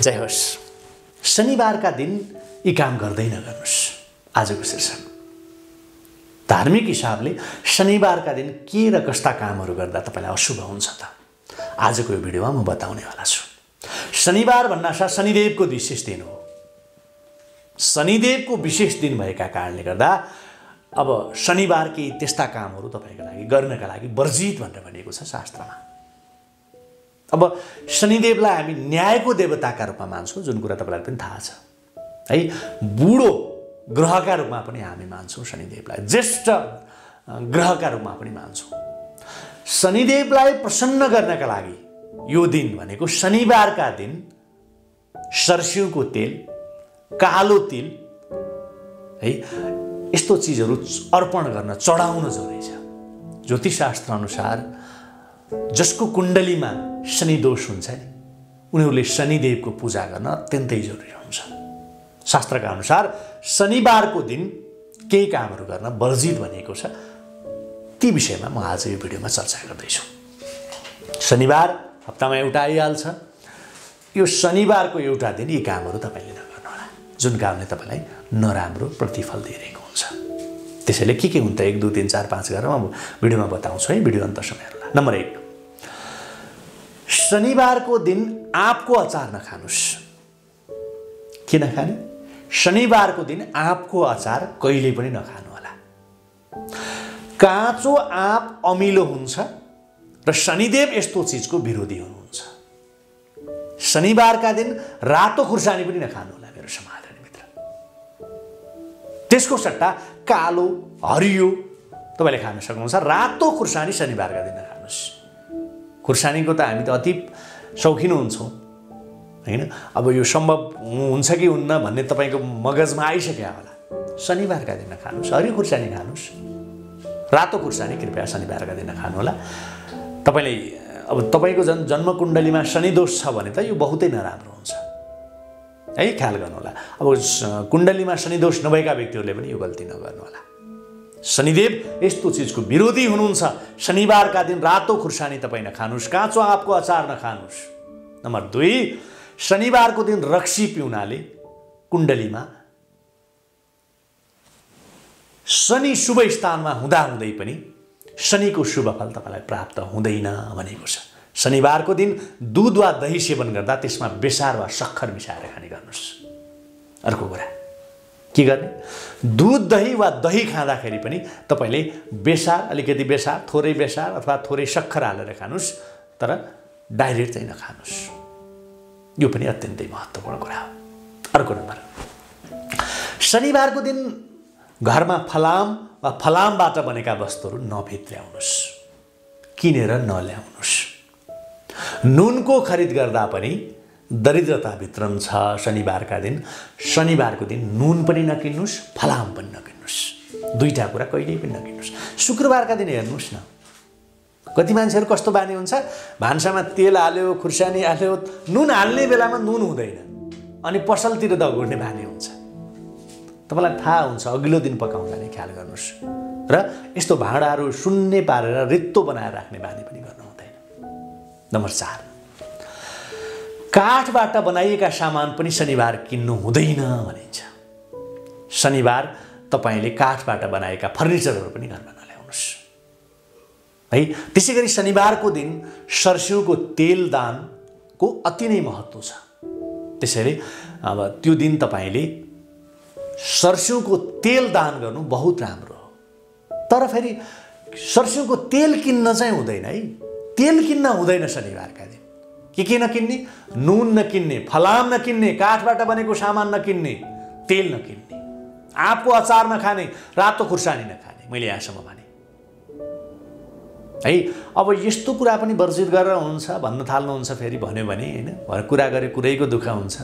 जय होस्। शनिबारका दिन यी काम गर्दै नगर्नुहोस् आजको शीर्षक धार्मिक हिसाबले शनिबारका दिन के र कस्ता कामहरू गर्दा तपाईँलाई अशुभ हुन्छ त? आजको यो भिडियोमा म बताउनेवाला छु। शनिबार भन्नासाथ शनिदेवको विशेष दिन हो। शनिदेवको विशेष दिन भएका कारणले गर्दा अब शनिबार केही त्यस्ता कामहरू तपाईँको लागि गर्नका लागि वर्जित भनेर भनिएको छ शास्त्रमा। अब शनिदेवलाई हामी न्यायको देवताका रूपमा मान्छौँ जुन कुरा तपाईँलाई पनि थाहा छ। है बुढो ग्रहका रूपमा पनि हामी मान्छौँ शनिदेवलाई ज्येष्ठ ग्रहका रूपमा पनि मान्छौँ। शनिदेवलाई प्रसन्न गर्नका लागि यो दिन भनेको शनिबारका दिन सरस्युको तेल कालो तिल है यस्तो चिजहरू अर्पण गर्न चढाउन जरुरी छ। ज्योतिषशास्त्र अनुसार जसको कुण्डलीमा शनि दोष हुन्छ नि उनीहरूले शनिदेवको पूजा गर्न अत्यन्तै जरुरी हुन्छ। शास्त्रका अनुसार शनिबारको दिन केही कामहरू गर्न वर्जित भनिएको छ। ती विषयमा म आज यो भिडियोमा चर्चा गर्दैछु। शनिबार हप्तामा एउटा आइहाल्छ। यो शनिबारको एउटा दिन यी कामहरू तपाईँले नगर्नुहोला जुन कामले तपाईँलाई नराम्रो प्रतिफल दिइरहेको हुन्छ। त्यसैले के के हुन्छ? एक दुई तिन चार पाँच गरेर म भिडियोमा बताउँछु है। भिडियो अन्तसम्म हेर्नुहोला। नम्बर एक शनिबारको दिन आँपको अचार नखानुहोस् के नखाने शनिबारको दिन आँपको अचार कहिले पनि नखानु होला। काँचो आँप अमिलो हुन्छ र शनिदेव यस्तो चिजको विरोधी हुनुहुन्छ। शनिबारका दिन रातो खुर्सानी पनि नखानु होला मेरो समाधान मित्र। त्यसको सट्टा कालो हरियो तपाईँले खान सक्नुहुन्छ। रातो खुर्सानी शनिबारका दिन नखानुहोस् खुर्सानीको त हामी त अति शौखिन हुन्छौँ होइन? अब यो सम्भव हुन्छ कि हुन्न भन्ने तपाईँको मगजमा आइसक्यो होला। शनिबारका दिन खानुहोस् हरियो खुर्सानी खानुहोस्। रातो खुर्सानी कृपया शनिबारका दिन खानुहोला तपाईँले अब तपाईँको जन जन्मकुण्डलीमा शनि दोष छ भने त यो बहुतै नराम्रो हुन्छ। है ख्याल गर्नुहोला अब कुण्डलीमा शनि दोष नभएका व्यक्तिहरूले पनि यो गल्ती नगर्नुहोला शनिदेव यस्तो चिजको विरोधी हुनुहुन्छ। शनिबारका दिन रातो खुर्सानी तपाईँ नखानुहोस् काँचो आँपको अचार नखानुहोस् नम्बर दुई शनिबारको दिन रक्सी पिउनाले कुण्डलीमा शनि शुभ स्थानमा हुँदाहुँदै पनि शनिको शुभ फल तपाईँलाई प्राप्त हुँदैन भनेको छ। शनिबारको दिन दुध वा दही सेवन गर्दा त्यसमा बेसार वा सक्खर मिसाएर खाने गर्नुहोस्। अर्को कुरा। के गर्ने? दुध दही वा दही खाँदाखेरि पनि तपाईँले बेसार अलिकति बेसार थोरै बेसार अथवा थोरै सक्खर हालेर खानुहोस् तर डाइरेक्ट चाहिँ नखानुहोस्। यो पनि अत्यन्तै महत्त्वपूर्ण कुरा हो। अर्को नम्बर। शनिबारको दिन घरमा फलाम वा फलामबाट बनेका वस्तुहरू नभित्र्याउनुहोस्। किनेर नल्याउनुहोस्। नुनको खरिद गर्दा पनि दरिद्रता भित्रम छ शनिबारका दिन। शनिबारको दिन नुन पनि नकिन्नुहोस् फलाम पनि नकिन्नुहोस् दुईवटा कुरा कहिल्यै पनि नकिन्नुहोस् शुक्रबारका दिन हेर्नुहोस् न। कति मान्छेहरू कस्तो बानी हुन्छ? भान्सामा तेल हाल्यो खुर्सानी हाल्यो नुन हाल्ने बेलामा नुन हुँदैन। अनि पसलतिर दगुर्ने बानी हुन्छ। तपाईँलाई थाहा हुन्छ अघिल्लो दिन पकाउँदा नै ख्याल गर्नुहोस् र यस्तो भाँडाहरू शून्य पारेर रित्तो बनाएर राख्ने बानी पनि गर्नु हुँदैन। नम्बर चार। काठबाट बनाइएका सामान पनि शनिबार किन्नु हुँदैन भनिन्छ। शनिबार तपाईँले काठबाट बनाएका फर्निचरहरू पनि घरमा नल्याउनुहोस् है त्यसै गरी शनिबारको दिन सरस्युको तेल दानको अति नै महत्त्व छ। त्यसैले अब त्यो दिन तपाईँले सरस्युको तेल दान गर्नु बहुत राम्रो हो। तर फेरि सरस्युको तेल किन्न चाहिँ हुँदैन है। तेल किन्न हुँदैन शनिबारका दिन। के के नकिन्ने नुन नकिन्ने फलाम नकिन्ने काठबाट बनेको सामान नकिन्ने तेल नकिन्ने आँपको अचार नखाने रातो खुर्सानी नखाने मैले यहाँसम्म भने। है अब यस्तो कुरा पनि वर्जित गरेर हुन्छ भन्न थाल्नुहुन्छ फेरि भन्यो भने होइन? कुरा गरे कुरैको दुःख हुन्छ।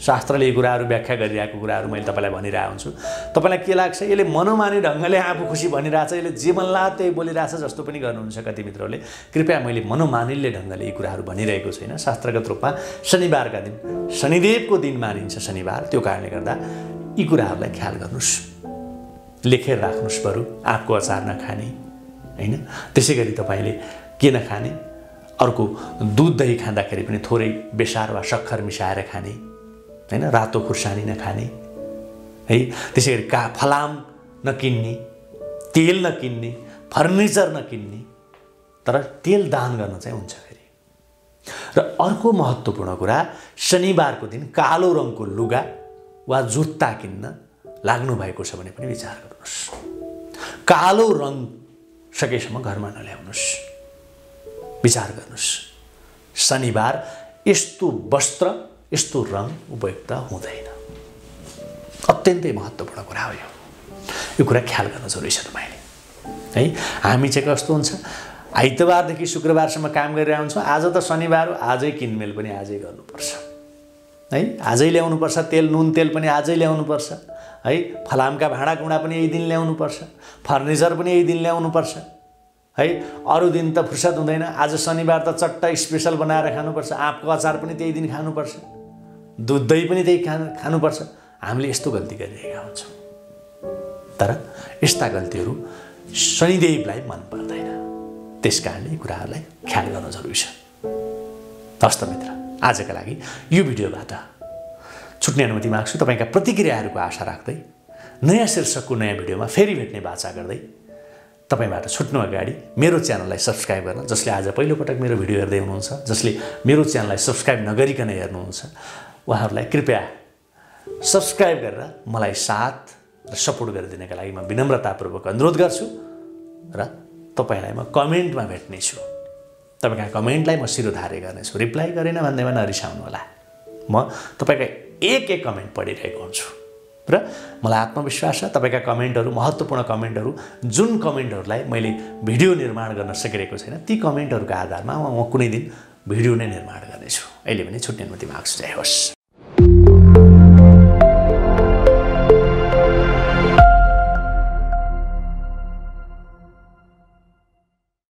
शास्त्रले यी कुराहरू व्याख्या गरिरहेको कुराहरू मैले तपाईँलाई भनिरहेको हुन्छु। तपाईँलाई के लाग्छ? यसले मनोमानी ढङ्गले आफू खुसी भनिरहेछ यसले जे मन त्यही बोलिरहेछ जस्तो पनि गर्नुहुन्छ कति मित्रहरूले। कृपया मैले मनोमानिल्य ढङ्गले यी कुराहरू भनिरहेको छैन। शास्त्रगत रूपमा शनिबारका दिन शनिदेवको दिन मानिन्छ शनिबार। त्यो कारणले गर्दा यी कुराहरूलाई ख्याल गर्नुहोस्। लेखेर राख्नुहोस् बरु। आँपको अचार नखाने होइन? त्यसै गरी तपाईँले के नखाने? अर्को दुध दही खाँदाखेरि पनि थोरै बेसार वा सक्खर मिसाएर खाने। होइन? रातो खुर्सानी नखाने। है? त्यसै गरी का फलाम नकिन्ने तेल नकिन्ने फर्निचर नकिन्ने। तर तेल दान गर्न चाहिँ हुन्छ फेरि। र अर्को महत्त्वपूर्ण कुरा शनिबारको दिन कालो रङको लुगा वा जुत्ता किन्न लाग्नु भएको छ भने पनि विचार गर्नुहोस्। कालो रङ सकेसम्म घरमा नल्याउनुहोस्। विचार गर्नुहोस्। शनिबार यस्तो वस्त्र यस्तो रङ उपयुक्त हुँदैन अत्यन्तै महत्त्वपूर्ण कुरा हो यो यो कुरा ख्याल गर्न जरुरी छ तपाईँले है हामी चाहिँ कस्तो हुन्छ आइतबारदेखि शुक्रबारसम्म काम गरेर हुन्छौँ आज त शनिबार हो आजै किनमेल पनि आजै गर्नुपर्छ है आजै ल्याउनुपर्छ तेल नुन तेल पनि आजै ल्याउनुपर्छ है फलामका भाँडाकुँडा पनि यही दिन ल्याउनुपर्छ फर्निचर पनि यही दिन ल्याउनुपर्छ है अरू दिन त फुर्सद हुँदैन आज शनिबार त चट्ट स्पेसल बनाएर खानुपर्छ आँपको अचार पनि त्यही दिन खानुपर्छ दुध दही पनि त्यही खानु खानुपर्छ। हामीले यस्तो गल्ती गरिरहेका हुन्छौँ। तर यस्ता गल्तीहरू शनिदेवलाई मन पर्दैन। त्यस कारणले यी कुराहरूलाई ख्याल गर्न जरुरी छ। हस्त मित्र आजका लागि यो भिडियोबाट छुट्ने अनुमति माग्छु। तपाईँका प्रतिक्रियाहरूको आशा राख्दै नयाँ शीर्षकको नयाँ भिडियोमा फेरि भेट्ने बाचा गर्दै तपाईँबाट छुट्नु अगाडि मेरो च्यानललाई सब्सक्राइब गर्न जसले आज पहिलोपटक मेरो भिडियो हेर्दै हुनुहुन्छ जसले मेरो च्यानललाई सब्सक्राइब नगरिकन हेर्नुहुन्छ उहाँहरूलाई कृपया सब्सक्राइब गरेर मलाई साथ र सपोर्ट गरिदिनका लागि म विनम्रतापूर्वक अनुरोध गर्छु र तपाईँलाई म कमेन्टमा भेट्नेछु। तपाईँका कमेन्टलाई म शिरोधार्य गर्नेछु। रिप्लाई गरेन भन्दैमा नरिसाउनु होला म तपाईँका एक एक कमेन्ट पढिरहेको हुन्छु। र मलाई आत्मविश्वास छ तपाईँका कमेन्टहरू महत्त्वपूर्ण कमेन्टहरू जुन कमेन्टहरूलाई मैले भिडियो निर्माण गर्न सकिरहेको छैन ती कमेन्टहरूको आधारमा म कुनै दिन भिडियो नै निर्माण गर्नेछु। अहिले पनि छुट्ने अनुमति माग्छु जय होस्।